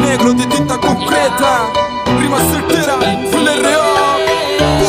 Negro de tinta concreta, rima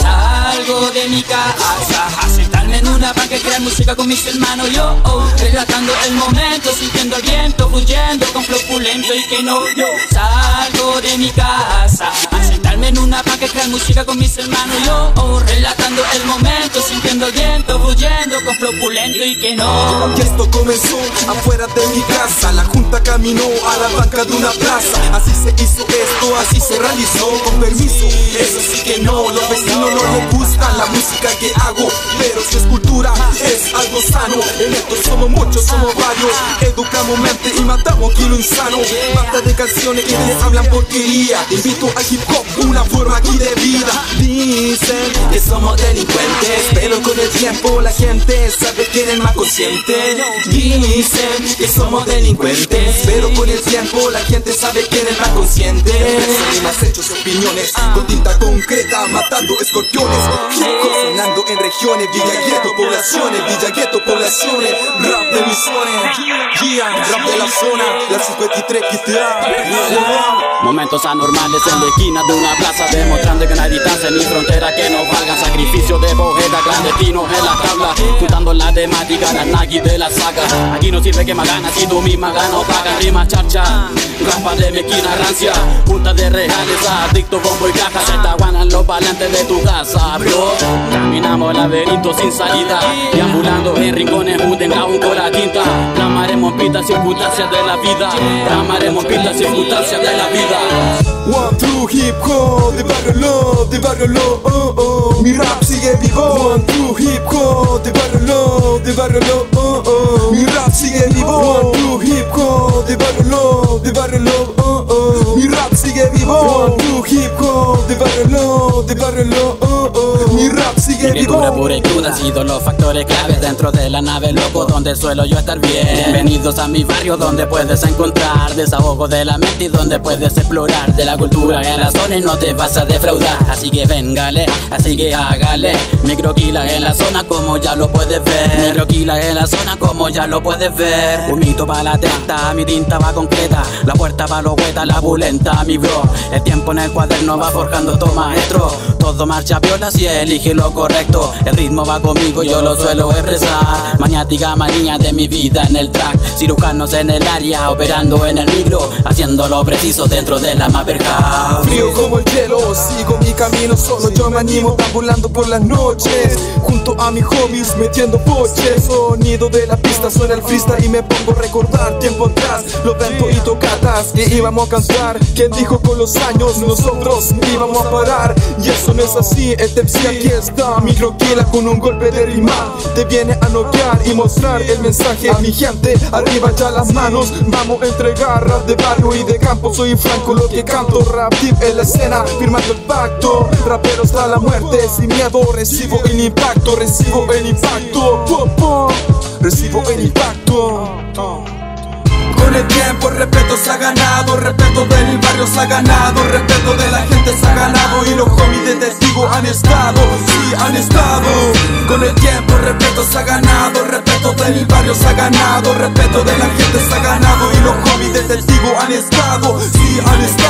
Salgo de mi casa. A sentarme en una banca y crear música con mis hermanos. Yo, oh, relatando el momento, sintiendo el viento fluyendo con flow pulento y que no yo Salgo de mi casa. A en una banca y crear música con mis hermanos. Yo, oh, relatando el momento, sintiendo el viento fluyendo con flow pulento y que no. Y esto comenzó afuera de mi casa. La junta caminó a la banca de una plaza. Así se hizo esto, así se realizó. Con permiso, eso sí que no. Los vecinos no les gusta la música que hago. Pero si es cultura, es algo sano. En esto somos muchos, somos varios. Educamos mente y matamos kilo insano. Basta de canciones que te hablan porquería. Invito al hip hop, una forma aquí de vida. Dicen que somos delincuentes Pero con el tiempo la gente sabe eres más consciente. Dicen que somos delincuentes Pero con el tiempo la gente sabe que eres más consciente. Más hechos y opiniones Con tinta concreta matando escorpiones Sonando en regiones, Villa Gueto, poblaciones Villa Gueto, poblaciones Rap de misiones Yeah, rap de la zona La 53 GTA Momentos anormales en la esquina de una plaza Demostrando que no hay distancia ni frontera que nos valgan Sacrificio de bojeda, clandestinos en la tabla Juntando la temática, la nagi de la saga. Aquí no sirve que me ganas si tú misma ganas o pagas Rima charcha, rampa de mi esquina rancia. Punta de reales, adicto bombo y caja. Se te aguanan los valentes de tu casa, bro. Caminamos laberintos sin salida. Deambulando en rincones, juden aún con la tinta. Clamaremos pistas, circunstancias de la vida. Clamaremos pistas, circunstancias de la vida. One, two, hip hop, de barrio lo, de barrio lo, oh, oh. Cruda han sido los factores claves dentro de la nave loco donde suelo yo estar bien. Bienvenidos a mi barrio donde puedes encontrar desahogo de la mente y donde puedes explorar de la cultura en la zona y no te vas a defraudar. Así que véngale, así que hágale. Microquila en la zona como ya lo puedes ver. Microquila en la zona como ya lo puedes ver. Un mito para la testa, mi tinta va concreta. La puerta va lo hueta, la bulenta, mi bro. El tiempo en el cuaderno va forjando tu maestro. Todo marcha viola si elige lo correcto. El ritmo va conmigo, yo lo suelo expresar. Maniática manía de mi vida en el track. Cirujanos en el área, operando en el micro. Haciendo lo preciso dentro de la maperja. Frío como el hielo, camino solo Yo me animo ambulando por las noches. Junto a mis homies metiendo poches Sonido de la pista suena el freestyle y me pongo a recordar Tiempo atrás, los ventos y tocatas que íbamos a cantar. ¿Quién dijo con los años nosotros íbamos a parar? Y eso no es así, este MC aquí está. Microquila con un golpe de rima Te viene a noquear y mostrar el mensaje a mi gente. Arriba ya las manos, vamos a entregar. Rap de barrio y de campo Soy franco lo que canto, rap deep en la escena Firmando el pacto, rapero hasta la muerte Sin miedo recibo el impacto, recibo el impacto Recibo el impacto con el tiempo respeto se ha ganado, respeto del barrio se ha ganado, respeto de la gente se ha ganado y los homies de testigo han estado, sí han estado. Con el tiempo respeto se ha ganado, respeto del barrio se ha ganado, respeto de la gente se ha ganado y los homies de testigo han estado, sí han estado.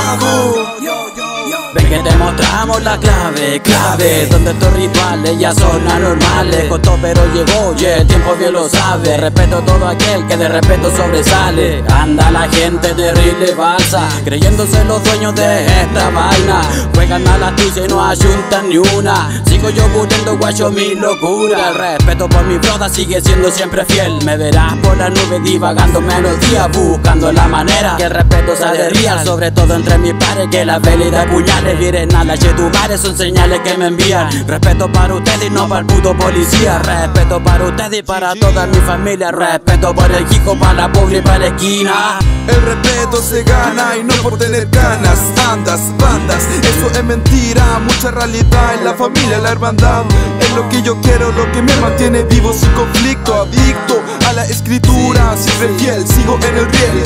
Mostramos la clave, clave Donde estos rituales ya son anormales. Costó pero llegó y el tiempo bien lo sabe. Respeto a todo aquel que de respeto sobresale. Anda la gente de rile balsa Creyéndose los dueños de esta vaina. Juegan a la tuya y no ayuntan ni una. Sigo yo puliendo guacho mi locura. El respeto por mi broda sigue siendo siempre fiel. Me verás por la nube divagando melodía Buscando la manera que el respeto sea de real. Sobre todo entre mis pares que la velida puñales Viren nada, che tu bares son señales que me envían. Respeto para ustedes y no para el puto policía. Respeto para ustedes y para toda mi familia. Respeto para el hijo, para la pobre y para la esquina. El respeto se gana y no por tener ganas. Andas, bandas, eso es mentira. Mucha realidad en la familia, la hermandad. Es lo que yo quiero, lo que me mantiene vivo. Sin conflicto Adicto a la escritura. Siempre fiel, sigo en el riel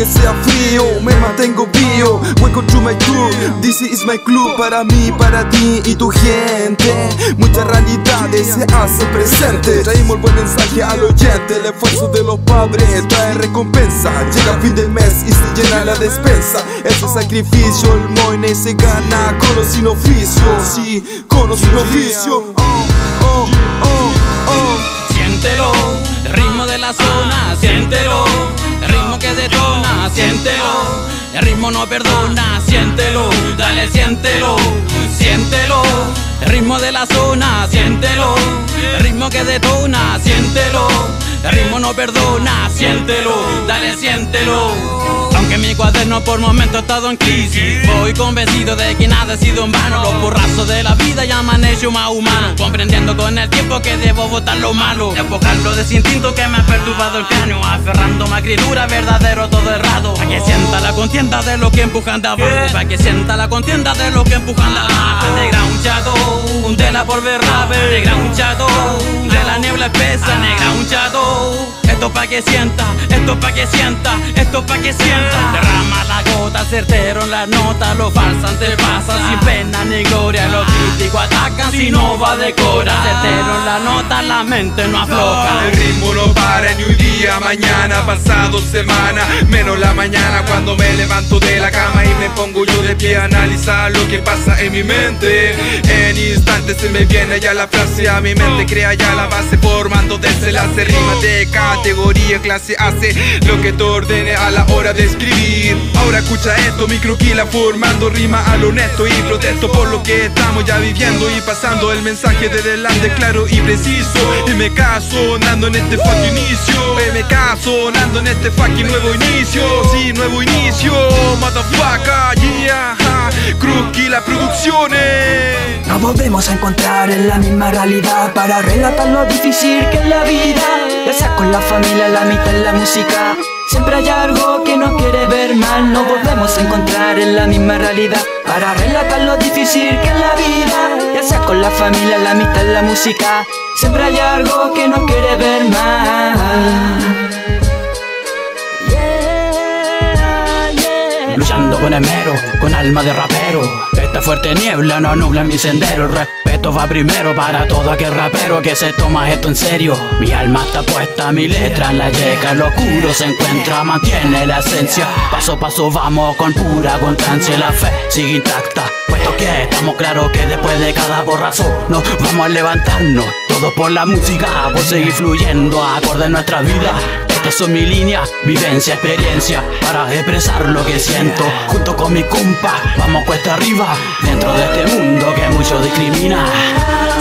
Aunque sea frío, me mantengo vivo. Welcome to my tour, this is my club. Para mí, para ti y tu gente. Muchas realidades se hacen presentes. Traemos el buen mensaje al oyente. El esfuerzo de los padres trae recompensa. Llega fin del mes y se llena la despensa. Ese sacrificio, el moine se gana con o sin oficio Sí, con sin oficio oh, oh, oh, oh. Siéntelo, el ritmo de la zona, siéntelo. El ritmo que detona, siéntelo. El ritmo no perdona, siéntelo. Dale, siéntelo, siéntelo. El ritmo de la zona, siéntelo. El ritmo que detona, siéntelo. El ritmo no perdona, siéntelo. Dale, siéntelo cuaderno por momento ha estado en crisis. Voy convencido de que nada ha sido en vano. Los borrazos de la vida han hecho más humano Comprendiendo con el tiempo que debo votar lo malo. Despojarlo de ese instinto que me ha perturbado el cráneo. Aferrando a escritura verdadero todo el rato Para que sienta la contienda de lo que empujan de abajo. Para que sienta la contienda de lo que empujan de abajo. Negra un chato, de la por ver Negra un chato, de la niebla espesa. Negra un chato esto pa' que sienta, esto pa' que sienta, esto pa' que sienta. Derrama la gota, certero en la nota, lo te pasa sin pena ni gloria. Los críticos atacan si no va de cora. Certero en la nota, la mente no afloja. El ritmo no para ni un día, mañana, pasado, semana, menos la mañana cuando me levanto de la cama y me pongo yo de pie a analizar lo que pasa en mi mente. En instantes se me viene ya la frase a mi mente, crea ya la base formando desde la rima de cate categoría clase hace lo que te ordene a la hora de escribir. Ahora escucha esto, microquila formando rima al honesto Y protesto por lo que estamos ya viviendo y pasando el mensaje de delante claro y preciso. MK sonando en este fucking inicio. MK sonando en este fucking nuevo inicio. Sí, nuevo inicio, motherfucker, yeah la Producciones Nos volvemos a encontrar en la misma realidad. Para relatar lo difícil que es la vida. Ya sea con la familia, la mitad en la música. Siempre hay algo que nos quiere ver mal. Nos volvemos a encontrar en la misma realidad. Para relatar lo difícil que es la vida. Ya sea con la familia, la mitad en la música. Siempre hay algo que nos quiere ver mal Luchando con mero, con alma de rapero. Esta fuerte niebla no nubla mi sendero. El respeto va primero para todo aquel rapero que se toma esto en serio. Mi alma está puesta, mi letra en la yeca. Lo oscuro se encuentra, mantiene la esencia. Paso a paso vamos con pura constancia. La fe sigue intacta Puesto que estamos claros que después de cada borrazo Nos vamos a levantarnos. Todo por la música, por seguir fluyendo Acorde en nuestra vida son mi línea, vivencia, experiencia Para expresar lo que siento. Junto con mi compa, vamos cuesta arriba Dentro de este mundo que mucho discrimina.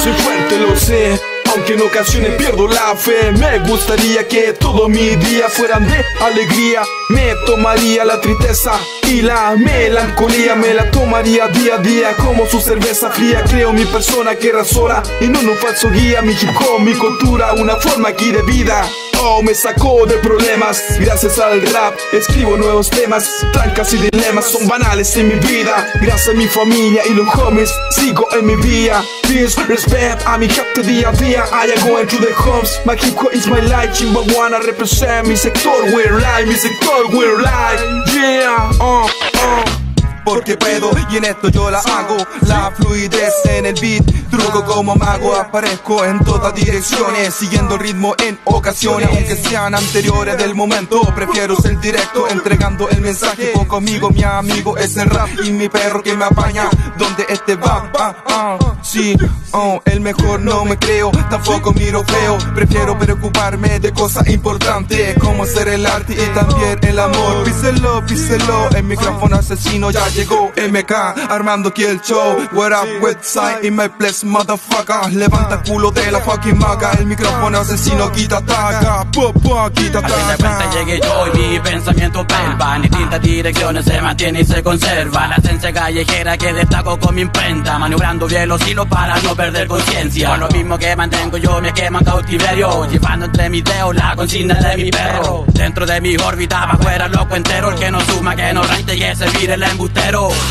Soy fuerte, lo sé aunque en ocasiones pierdo la fe. Me gustaría que todos mis días fueran de alegría. Me tomaría la tristeza y la melancolía. Me la tomaría día a día como su cerveza fría. Creo mi persona que era sola y no un falso guía. Mi hip mi cultura, una forma aquí de vida Oh, me sacó de problemas. Gracias al rap escribo nuevos temas. Trancas y dilemas son banales en mi vida. Gracias a mi familia y los homies Sigo en mi vía. Peace, respect a mi gente día a día. I am going to the homes. My hip is my life. Chimbaguana represent mi sector. We're live, mi sector we're live Yeah, uh, uh porque puedo y en esto yo la hago. La fluidez en el beat, truco como mago. Aparezco en todas direcciones, siguiendo el ritmo en ocasiones. Aunque sean anteriores del momento, prefiero ser directo Entregando el mensaje, poco amigo, mi amigo es el rap Y mi perro que me apaña, donde este va, va, ah, Sí, oh, el mejor no me creo, tampoco miro feo Prefiero preocuparme de cosas importantes Como ser el arte y también el amor. Píselo, píselo, el micrófono asesino ya llegó MK armando aquí el show. What up website in my place motherfucker. Levanta culo de la fucking maga El micrófono asesino quita taca. Popo quita taca. fin de llegué yo y mi pensamiento perva. En distintas direcciones se mantiene y se conserva La esencia callejera que destaco con mi imprenta. Maniobrando bien los hilos para no perder conciencia. Con lo mismo que mantengo yo me quema en cautiverio. Llevando entre mis dedos la consigna de mi perro. Dentro de mi órbita va fuera loco entero. El que no suma, que no rente y ese vire el embustero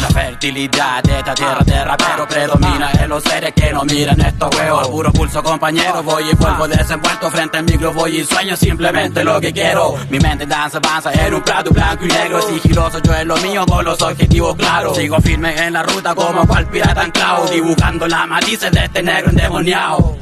La fertilidad de esta tierra de rapero Predomina en los seres que no miran estos huevos. Puro pulso compañero, voy y vuelvo desenvuelto Frente al micro voy y sueño simplemente lo que quiero. Mi mente danza, avanza en un plato blanco y negro Sigiloso yo en lo mío con los objetivos claros. Sigo firme en la ruta como cual pirata anclado Dibujando las matices de este negro endemoniado